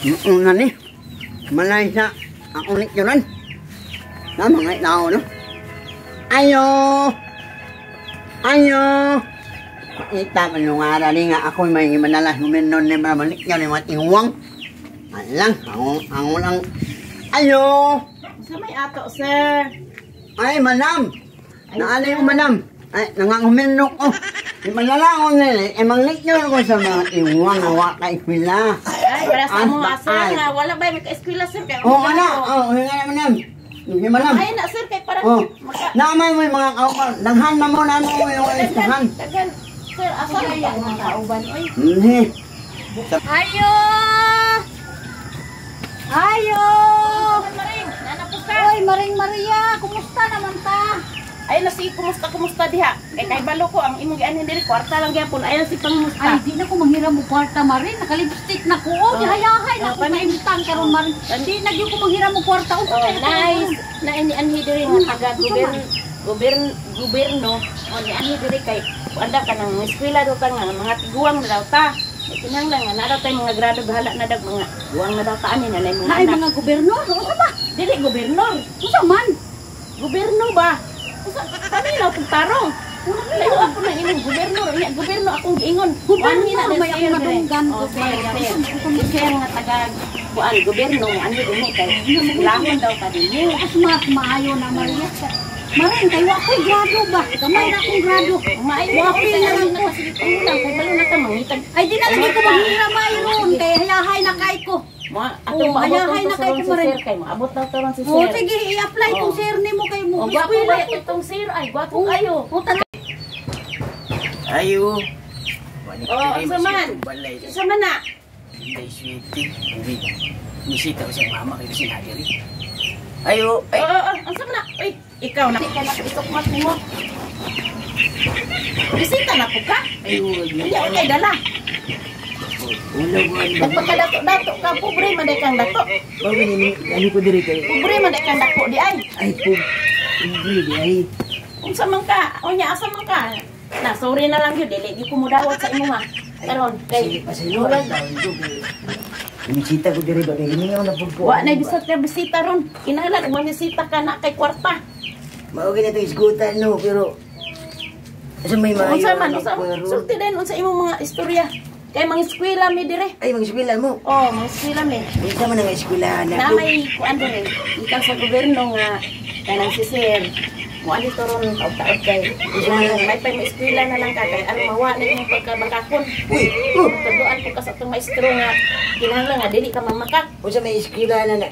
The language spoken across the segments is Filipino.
Yung na ni. Malay sa ang ulit yun. Na mga tao no. Ayo. Ayo. Ita ka nung arali nga ako may manalas guminon ni Bramalik yan yung matingwang. Alang, ang ang lang. Ayo. Sa may ato, sir. Ay, manam. Naalay ko manam. Ay, nanganguminok ko. Di manala ko nila. Eh, manglik nyo ko sa mga iwang na waka ikwila. Ay, para sa baal. sir nga. Wala ba yung eskwela, sir? Oo, ano? Oo, hinga na manam. Hindi manam. Ay, na, sir. Kaya para Oh, maka... naman mo yung mga kaupan. Daghan na mo na mo yung istahan. tagan. Sir, asa na yan mga kauban? Hindi. Ayo! Ayo! Maring, nanapos ka. Oy, Maring Maria, kumusta naman ta? Ay, na si kumusta, kumusta diha. Eh, kay balo ko, ang imong gianin diri, kwarta lang gyapon. Ay, na si Ay, pangmusta. di na ko manghiram mo kwarta Marin, nakalipstick na ko. Oh, dihayahay na Oh, ko maimtang karon Marin. Di na gyud ko manghiram mo kwarta. Oh, Oh, nice. Na ini anhi diri nga taga gobern gobern gobyerno. O ni anhi diri kay anda ka nang eskwela do ka nga mga tiguang na daw ta. May kinahanglan nga na daw tay mga grado bahala na dag mga guwang na daw ta ani na nay mga Naay anak. mga gobernador, ano ba? Dili gobernador. Unsa man? Gobyerno ba? Usa kami na pug tarong. Layo ako na imong gobyerno, iya gobyerno akong giingon. Kuan, may sir, akong dire. madunggan ko, sir. sir. Sir nga taga kuan gobyerno ano dinhi kay lahon daw ta dinhi. As mas maayo na Maria. Marin, kay wa ko'y grado ba? Gamay na akong grado. Maayo Wa ko'y na na lang lang na ko. kasi kung lang kung balo na ka mangitag. Ay, di na lagi ko manghiram mayroon. Kay hayahay na kay ko. Mo Oh, atong maabot hayahay to na kay Kumarin. sir kay maabot daw to ron si Oh, sir. sige, i-apply tong Oh. share nimo kay mo. Oh, gwapo ba itong sir? Ay, gwapo kayo. Oh, taga- Ayo. Oh, sa man. Balay. Sa man na. Hindi sweetie. Hindi. Misita ko sa mama kayo kasi nagiri. Ayo. Oh, Ay. oh, oh, ang sama na. Uy, ikaw na. Ikaw na itok mat mo. Bisita na po ka. Ayo. Hindi ako kay dala. Nagpagkadato-dato ka, pobre man kang dato. Bago ni ano ko diri kay. Pobre man kang dako di ay. Ay po. Hindi di ay. Kung sa man ka, o niya, asa man ka. Na, sorry na lang yun, dili, di ko mudawat sa imo ha. Karon, kay, pasilo ang taon ko diri ba kay hiningaw na pud ko. wa na bisat ka bisita ron. Kinahanglan mo bisita ka na kay kwarta. Mao gina to isgutan no pero Asa may maayo. Unsa man, unsa sulti din unsa imong mga istorya. Kay mga eskwela mi dire. Ay mga eskwela mo. Oh, mga eskwela mi. Isa man ang eskwela na. Na may kuan dire. Ikan sa gobyerno nga kanang si sir. Mo ali to ron taog-taog kay. May pay may eskwela na lang ka kay ano mawa na imong pagkabakakon. Uy, oh. Tuduan ko ka sa itong maestro nga kinahanglan nga dili ka mamakak. Unsa may eskwela na na.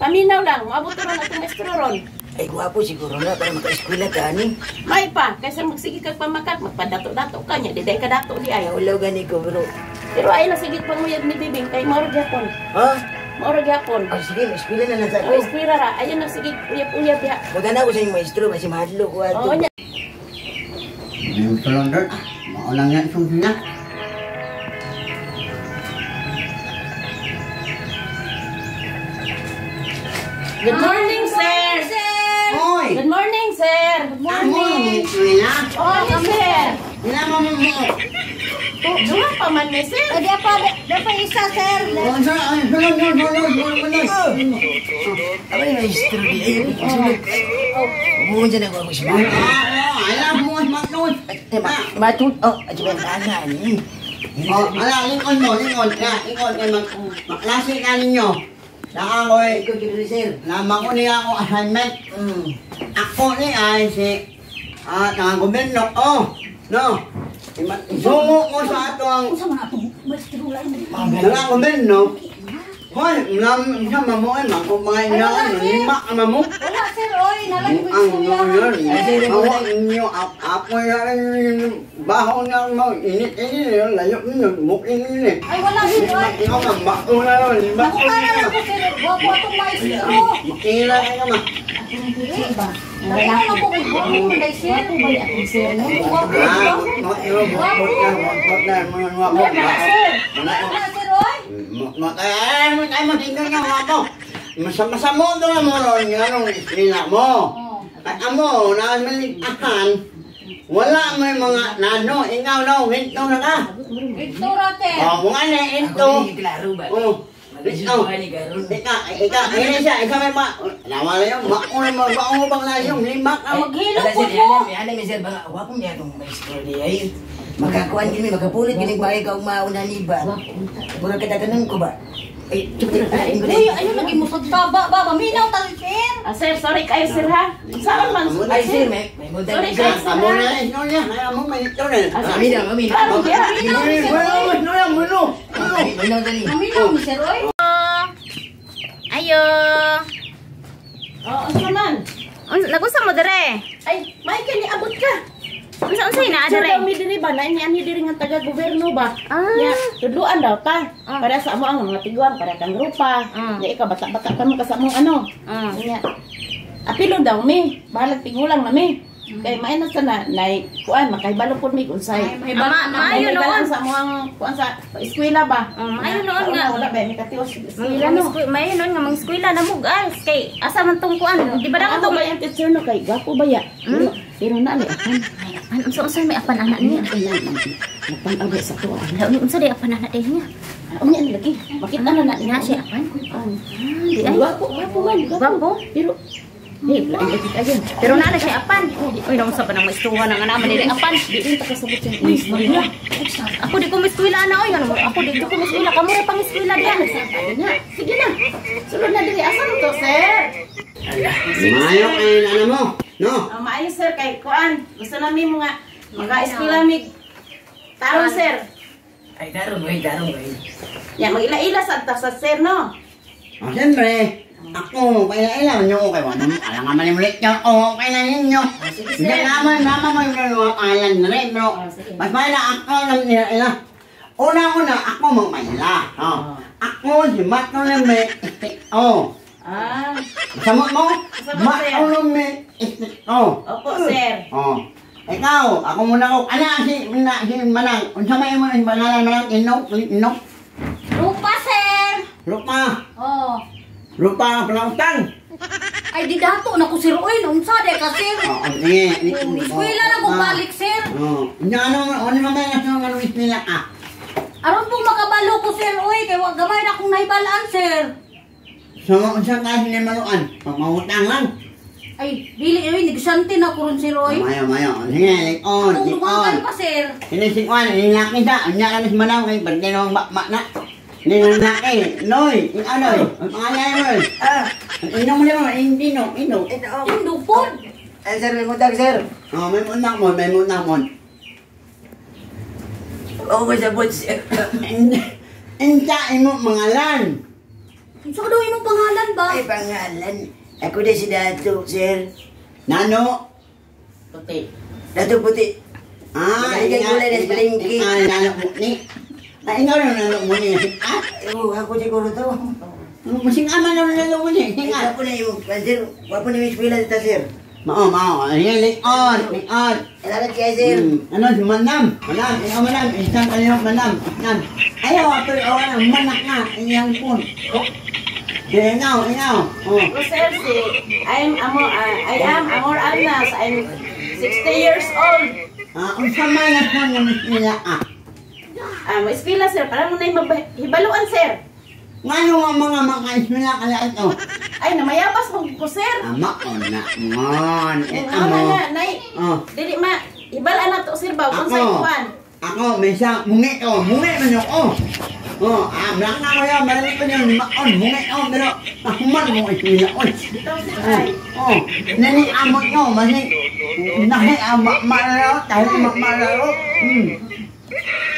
Paminaw lang, maabot ron atong maestro ron. Ay gwapo siguro na para maka-eskwela ka ani. May pa, kaysa magsige kag pamakak, magpadato-dato ka niya, diday ka dato di Ay ayaw. ulaw gani ko bro. Pero ay na sigit panguyab ni Bibing kay Mauro Japon. Ha? Mauro Japon. Ah, sige, eskwela na lang sa ko. espira ra, ayun na uyab-uyab diha. Punta na ako sa inyong maestro, kasi mahadlo ko ato. Oo niya. Yung kalondor. Maulang yan itong sila. Good morning, Oh, sir. Wala mo mo Duha pa man ni sir. O, pa, di pa isa, sir. Oh, sa ay, sulod, sulod, sulod, sulod. Ako yung maestro, di kasunod. Umuha dyan ako ako ah, alam mo, matnod. Eh, ma, matut, oh, yung tangan, eh. Oh, ala, lingon mo, lingon ka, lingon mag maklase ka ninyo. Saka ko Ikaw sir. lamang ko niya ako assignment. Ako ni ay si ah tangang gobyerno. Oh, no. Sungo ko sa ato ang tangang gobyerno. Hoy, nam sa mamo ay mga mga inaan, lima ka mamo. Wala, sir. Oy, nalagi ko Ang istorya. noyon, awa ninyo, ap- apo na rin baho na mo, init init, layo ninyo, mukin ninyo. Ay, wala, sir. Oy. Ikaw nga, bako na rin, bako Nakukara na ako, sir. Wapo atong maestro. Makila ka ka ma. Dili ba? Wala na ko kay Wapo ko kay sir. Bali akong sir. no? Wapo Ah, ito. makilo, wakot na, wakot na, mga wakot na. Wala, sir. Oy. Matay mo tayo matinggan ng ako. Masa-masa mo doon mo yung anong nila mo. Oh. At amo, na malitahan, wala mo yung mga nano, ikaw no, hinto na ka. Ito, rate. O, kung ano, hinto. Ako din, klaro ba? O, Oh, ika, ika, ini siya, ika may ma, nawa na yun, mauna mo, mauna bang na yung lima ka. Maghilo Ada po sir, po. ana, ana mi sir baka wa po niya tong maestro di ay. Makakuan kini makapulit kini bae ka mauna ni ba. Mura kita kanang ko ba. Ay, cepet ay ko Uy, ayun lagi mo sa taba. Ba, maminaw tali, sir. Ah, sir, sorry kayo sir ha. Saan man Amo Ay sir, may may Sorry, ni sir. Amo na, ino niya, ay amo may ito na. Ah, Kami na, kami na. Klaro, ya. Bueno, no ya, bueno. Ano dali? Maminaw mi, sir, oy. Ayo. Oh, unsa man? Nagusa mo dire? Ay, may kini abot ka. Unsa unsay na Sir, dire? daw mi diri ba na ini ani diri nga taga gobyerno ba? Ah. Ya, tudluan daw ta. Ah. Para sa amo ang mga tiguan, para kang grupa. Ah. Ya ikaw bata-bata ka mo kasama ano. Ah. Nya. Apilo daw mi, balag tigulang na mi. Kay may na sana nay kuan makahibalo pud mi unsay. Ay, Ama, maayo noon. sa mga kuan sa eskwela ba? Maayo noon nga. Wala ba mi katiwas May eskwela no. may nun nga mang eskwela na mo guys. Kay asa man tong kuan? Di ba daw ba yung teacher no kay gapo ba ya? Pero, na ni akan. An unsa unsay may apan anak niya? Nagpanaw sa tuwa. Wala ni unsa di apan anak niya? Unya na lagi. Makita na na Na siya apan. Di ay. Gapo, gapo man, Gwapo? Pero Hey, lain lagi kayo. Pero na siya apan. Uy, nang sa panang maestuhan nga naman dili apan. Di rin takasabot yung mo nila. Ako di ko eskwela na oy. Ano mo? Ako di ko eskwela. Kamo ra pang eskwela diyan. Niya, sige na. Sulod na diri. Asan to, sir? Mayo kay ano mo, no? Oh, maayo, sir. Kay Kuan. Gusto namin mga mga eskwela Tarong, sir. Ay darong way, darong way. Yan, mag-ila-ila sa ta sa sir, no? Ah, siyempre, ako, kaya ilan nyo, kaya wala mo, alam nga manimulit nyo, o, kaya na ninyo. Hindi naman, naman mo yung mga kalan na rin, bro. Mas may na ako lang nila, ila. Una-una, ako magmayla, oh. Ako, si Mato Leme, oh. Ah, Samot mo? Samot, Mato sir. Leme, oh. opo, sir. Oh. Ikaw, ako muna ko, ana si, na, si Manang, unsa may mo, si Manang, Manang, inok, inok, Rupa, sir. lupa, Oh. lupa, palautang. Ay, di dato na ko, sir, oy. Unsa, de ka, sir. Oo, sige. Eskwela na kong balik, sir. Oo. Ano, ano, ano naman ang ano, ano, isnila ka? Aron po makabalo ko, sir, oy. Kay wag gamay na akong naibalaan, sir. So, unsa ka sinimaluan? Pangmangutang lang. Ay, dili, oy. Nagsanti na ko rin, sir, oy. Mayo, mayo. Sige, likon, Kung likon. lumakan pa, sir. Sinisikwan, inilaki sa, anya ka mas manaw kay pagdinong bakma na. Ninanaki, Noy, yung ano, ang pangalan mo. Ah, inom mo naman, hindi no, inom. Ito, oh. Indupon. Ay sir, may mudan sir. Oh, may munang mo, may munang mo. Oo, ko sa bot sir. Inta imo mangalan. Unsa daw imong pangalan ba? Ay pangalan. Ako na si Dato, sir. Nano? Puti. Dato puti. Ah, Magaling gulay na sa palengke. Ah, nano mo ni. Ah, ikaw na nano mo ni. Ah, Oo, ako siguro to. masing ama na nano mo ni. Wapo na yung, sir. Wapo na yung eskwela dito, sir. Mao, mao. Ayan, likon, likon. Salamat kaya, sir. Hmm, Ano, Manam. Manam, ikaw Manam. Isang kayo, Manam. Manam. Ayaw, ato, awan manak na. Iyang pun. Sige, ikaw, ikaw. Oh. Ako, sir, si, I'm, amo, ah, I am Amor Alnas. I'm 60 years old. Ah, unsa man na po ng nila ah. Ah, eskwela, sir. Parang mo na hibaluan, sir. Ngano ang mga mga ismila kaya ito? Ay, namayabas mo ko, sir. Ama ko na ngon. Eh, Ano amo. na, nay. Oh. Dili ma, hibalaan na to, sir, ba? Kung Ako. sa ikuan. Ako, may isa, mungi ko, mungi man yung oh. Oh, ah, blanca ko yan, marami ko yung maon, mungi ko, pero nakuman mo ismila, oy. Ito, sir, Oh, ay. oh, nani amot ko, masi, nahi, ah, ma- malaro, tayo ma- malaro, hmm.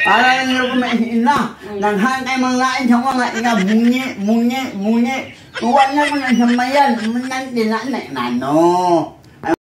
Para yung nilo ko maisila, naghan tayo mga lain sa mga, ina, mungi, mungi, mungi, Kuha na mo na sa mayan, nanti na, nano.